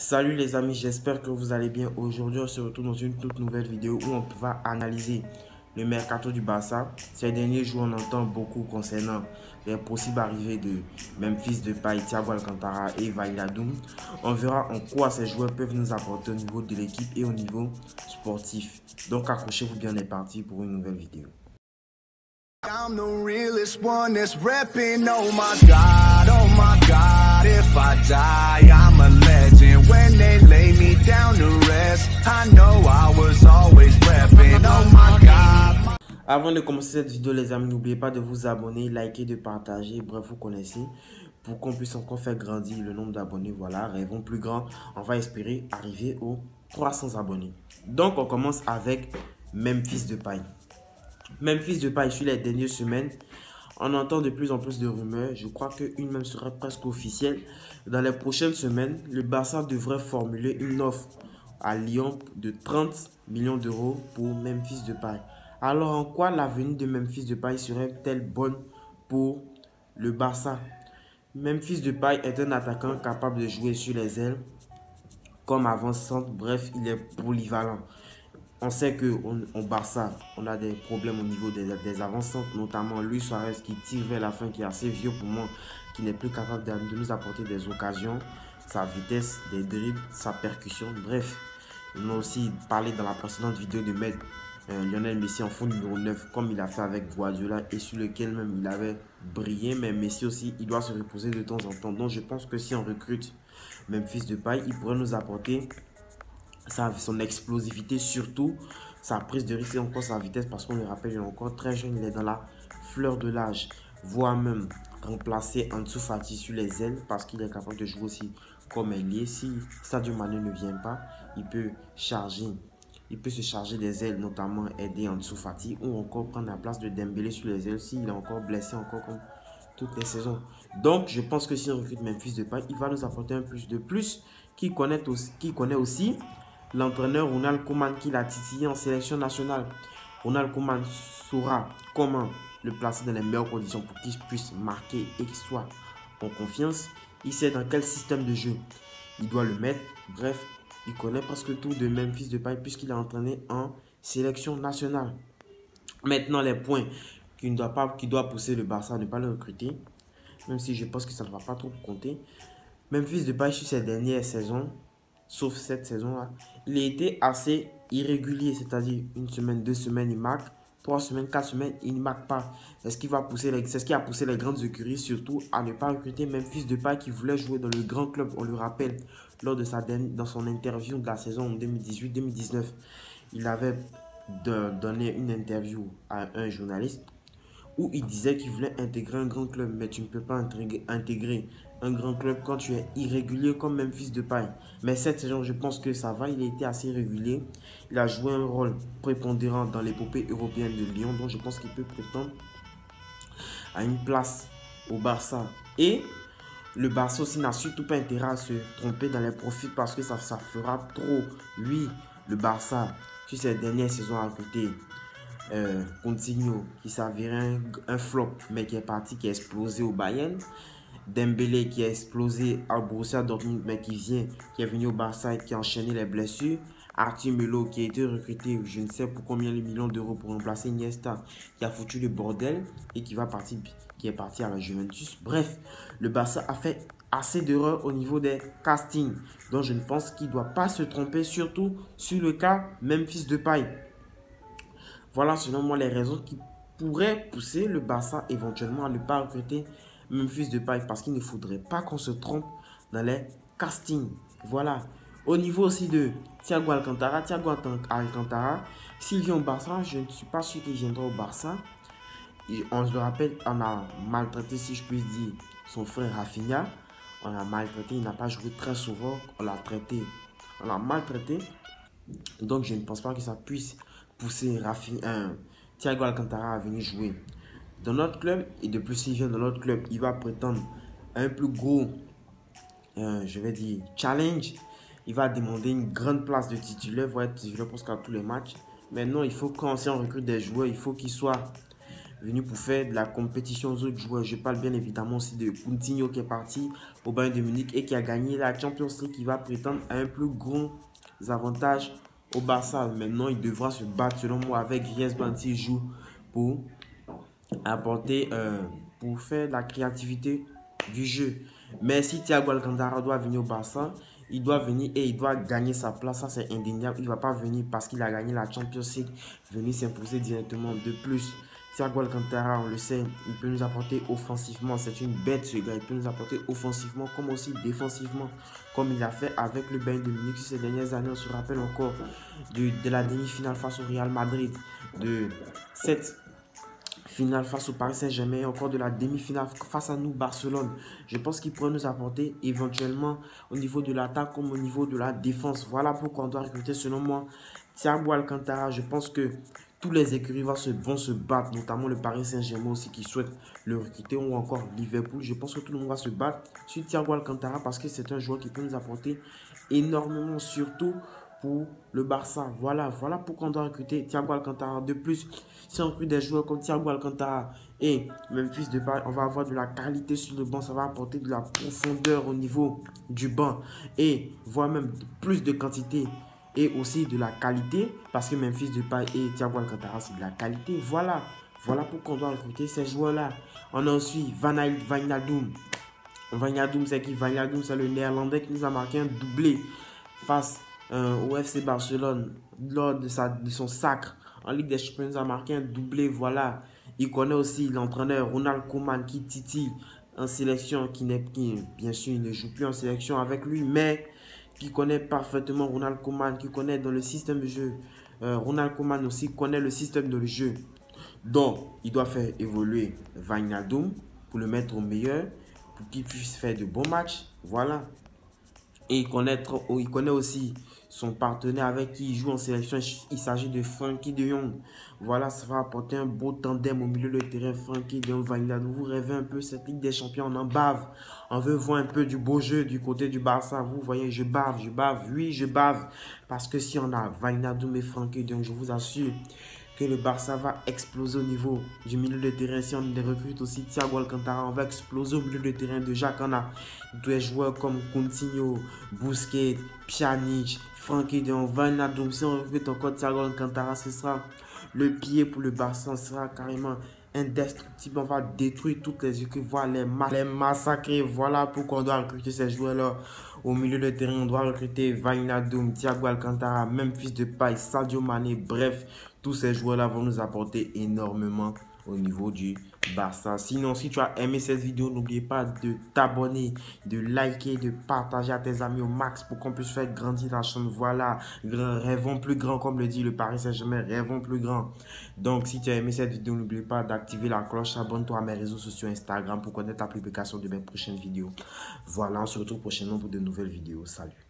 Salut les amis, j'espère que vous allez bien. Aujourd'hui, on se retrouve dans une toute nouvelle vidéo où on va analyser le mercato du Barça. Ces derniers jours, on entend beaucoup concernant les possibles arrivées de Memphis Depay, Thiago Alcantara et Vailadoum. On verra en quoi ces joueurs peuvent nous apporter au niveau de l'équipe et au niveau sportif. Donc accrochez-vous bien, les partis pour une nouvelle vidéo. When they lay me down to rest, I know I was always. Oh my god. Avant de commencer cette vidéo, les amis, n'oubliez pas de vous abonner, liker, de partager. Bref, vous connaissez. Pour qu'on puisse encore faire grandir le nombre d'abonnés. Voilà, rêvons plus grand. On va espérer arriver aux 300 abonnés. Donc, on commence avec Memphis de paille. Memphis de paille sur les dernières semaines, on entend de plus en plus de rumeurs. Je crois qu'une même serait presque officielle. Dans les prochaines semaines, le Barça devrait formuler une offre à Lyon de 30 millions d'euros pour Memphis de paille. Alors en quoi l'avenir de Memphis de paille serait-elle bonne pour le Barça? Memphis de paille est un attaquant capable de jouer sur les ailes comme avant-centre. Bref, il est polyvalent on sait qu'au Barça, on a des problèmes au niveau des, des avancantes, notamment Luis Suarez qui tire vers la fin, qui est assez vieux pour moi, qui n'est plus capable de, nous apporter des occasions, sa vitesse, des dribbles, sa percussion, bref. On a aussi parlé dans la précédente vidéo de mettre euh, Lionel Messi en fond numéro 9, comme il a fait avec Guardiola, et sur lequel même il avait brillé, mais Messi aussi, il doit se reposer de temps en temps. Donc je pense que si on recrute même fils de paille, il pourrait nous apporter son explosivité, surtout sa prise de risque et encore sa vitesse parce qu'on le rappelle, il est encore très jeune, il est dans la fleur de l'âge, voire même remplacer Ansu Fati sur les ailes parce qu'il est capable de jouer aussi comme ailier. Si Sadio Mane ne vient pas, il peut charger, il peut se charger des ailes, notamment aider Ansu Fati ou encore prendre la place de Dembélé sur les ailes s'il est encore blessé encore comme toutes les saisons. Donc, je pense que si on recrute Memphis Depay, il va nous apporter un plus de plus qui connaît aussi, qui connaît aussi l'entraîneur Ronald Koeman qui l'a titillé en sélection nationale. Ronald Koeman saura comment le placer dans les meilleures conditions pour qu'il puisse marquer et qu'il soit en confiance. Il sait dans quel système de jeu il doit le mettre. Bref, il connaît presque tout de Memphis de paille puisqu'il a entraîné en sélection nationale. Maintenant, les points qui doit pousser le Barça à ne pas le recruter, même si je pense que ça ne va pas trop compter. Memphis de paille sur ses dernières saisons, sauf cette saison-là, il a été assez irrégulier, c'est-à-dire une semaine, deux semaines, il marque, trois semaines, quatre semaines, il ne marque pas. C'est ce qui a poussé les grandes écuries surtout à ne pas recruter Memphis Depay qui voulait jouer dans le grand club. On le rappelle lors de sa dans son interview de la saison 2018-2019, il avait donné une interview à un journaliste où il disait qu'il voulait intégrer un grand club, mais tu ne peux pas intégrer un grand club quand tu es irrégulier comme même fils de paille. Mais cette saison, je pense que ça va. Il a été assez régulier. Il a joué un rôle prépondérant dans l'épopée européenne de Lyon. Donc je pense qu'il peut prétendre à une place au Barça. Et le Barça aussi n'a surtout pas intérêt à se tromper dans les profits parce que ça, ça fera trop. Lui, le Barça, sur ces dernières saisons à côté, euh, qui s'avérait un, un, flop, mais qui est parti, qui a explosé au Bayern. Dembélé qui a explosé à Borussia Dortmund mais qui vient, qui est venu au Barça et qui a enchaîné les blessures. Arthur Melo qui a été recruté, je ne sais pour combien de millions d'euros pour remplacer Iniesta, qui a foutu le bordel et qui va partir, qui est parti à la Juventus. Bref, le Barça a fait assez d'erreurs au niveau des castings. Donc je ne pense qu'il ne doit pas se tromper, surtout sur le cas Memphis de paille. Voilà selon moi les raisons qui pourraient pousser le Barça éventuellement à ne pas recruter Memphis de paille parce qu'il ne faudrait pas qu'on se trompe dans les castings. Voilà. Au niveau aussi de Thiago Alcantara, Thiago Alcantara, s'il vient au Barça, je ne suis pas sûr qu'il viendra au Barça. on se le rappelle, on a maltraité, si je puis dire, son frère Rafinha. On a maltraité, il n'a pas joué très souvent. On l'a traité, on l'a maltraité. Donc je ne pense pas que ça puisse pousser Rafinha, euh, Thiago Alcantara à venir jouer dans notre club. Et de plus, s'il vient dans notre club, il va prétendre un plus gros, euh, je vais dire, challenge. Il va demander une grande place de titulaire, il va être titulaire presque à tous les matchs. Maintenant, il faut quand on recrute des joueurs, il faut qu'ils soient venu pour faire de la compétition aux autres joueurs. Je parle bien évidemment aussi de Coutinho qui est parti au Bayern de Munich et qui a gagné la Champions League qui va prétendre un plus grand avantage au Barça. Maintenant, il devra se battre selon moi avec Griezmann s'il joue pour apporter, euh, pour faire la créativité du jeu. Mais si Thiago Alcantara doit venir au Barça, il doit venir et il doit gagner sa place. Ça, c'est indéniable. Il ne va pas venir parce qu'il a gagné la Champions League, venir s'imposer directement. De plus, Thiago Alcantara, on le sait, il peut nous apporter offensivement. C'est une bête, ce gars. Il peut nous apporter offensivement comme aussi défensivement, comme il a fait avec le Bayern de Munich ces dernières années. On se rappelle encore de, la demi-finale face au Real Madrid, de cette finale face au Paris Saint-Germain, encore de la demi-finale face à nous, Barcelone. Je pense qu'il pourrait nous apporter éventuellement au niveau de l'attaque comme au niveau de la défense. Voilà pourquoi on doit recruter selon moi Thiago Alcantara. Je pense que tous les écuries vont se, vont se battre, notamment le Paris Saint-Germain aussi qui souhaite le recruter ou encore Liverpool. Je pense que tout le monde va se battre sur Thiago Alcantara parce que c'est un joueur qui peut nous apporter énormément, surtout pour le Barça. Voilà, voilà pourquoi on doit recruter Thiago Alcantara. De plus, si on recrute des joueurs comme Thiago Alcantara et Memphis Depay, on va avoir de la qualité sur le banc. Ça va apporter de la profondeur au niveau du banc et voire même plus de quantité et aussi de la qualité parce que Memphis Depay et Thiago Alcantara, c'est de la qualité. Voilà, voilà pourquoi on doit recruter ces joueurs-là. On a aussi Van Wijnaldum. Wijnaldum, c'est qui? Wijnaldum, c'est le néerlandais qui nous a marqué un doublé face euh, au FC Barcelone lors de, son sacre en Ligue des Champions a marqué un doublé. Voilà. Il connaît aussi l'entraîneur Ronald Koeman qui titille en sélection, qui, bien sûr, il ne joue plus en sélection avec lui, mais qui connaît parfaitement Ronald Koeman, qui connaît dans le système de jeu. Euh, Ronald Koeman aussi connaît le système de jeu. Donc, il doit faire évoluer Wijnaldum pour le mettre au meilleur, pour qu'il puisse faire de bons matchs. Voilà. Et il connaît, aussi son partenaire avec qui il joue en sélection. Il s'agit de Frankie de Jong. Voilà, ça va apporter un beau tandem au milieu de terrain. Frankie de Jong, Vous rêvez un peu cette Ligue des Champions, on en bave. On veut voir un peu du beau jeu du côté du Barça. Vous voyez, je bave, je bave. Oui, je bave. Parce que si on a Wijnaldum et Frankie de Jong, je vous assure le Barça va exploser au niveau du milieu de terrain. Si on les recrute aussi Thiago Alcantara, on va exploser au milieu de terrain. Déjà qu'on a des joueurs comme Coutinho, Busquets, Pjanic, Frankie de Wijnaldum. Si on recrute encore Thiago Alcantara, ce sera le pied pour le Barça. Ce sera carrément indestructible. On va détruire toutes les équipes, voir les, massacrer. Voilà pourquoi on doit recruter ces joueurs-là. Au milieu de terrain, on doit recruter Wijnaldum, Thiago Alcantara, même fils de paille, Sadio Mane. Bref, tous ces joueurs-là vont nous apporter énormément au niveau du Barça. Sinon, si tu as aimé cette vidéo, n'oublie pas de t'abonner, de liker, de partager à tes amis au max pour qu'on puisse faire grandir la chaîne. Voilà, rêvons plus grand, comme le dit le Paris Saint-Germain, rêvons plus grand. Donc, si tu as aimé cette vidéo, n'oublie pas d'activer la cloche, abonne-toi à mes réseaux sociaux Instagram pour connaître la publication de mes prochaines vidéos. Voilà, on se retrouve prochainement pour de nouvelles vidéos. Salut